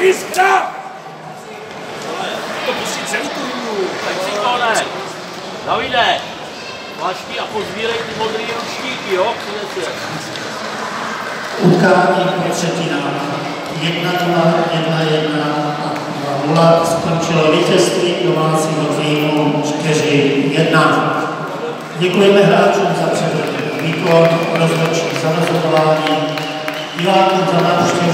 Jiskra! To pustí celý tu Tak si kone. Davide, máš ty a pozvírej ty modrý ručníky, jo? Přinese. Utkání pro třetinách. Jedna, dva, jedna, jedna a 0 skončilo vítězství domácího týmu 4 1. Děkujeme hráčům za předvedení výkon, rozhodčí za rozhodování, divákům za návštěvu.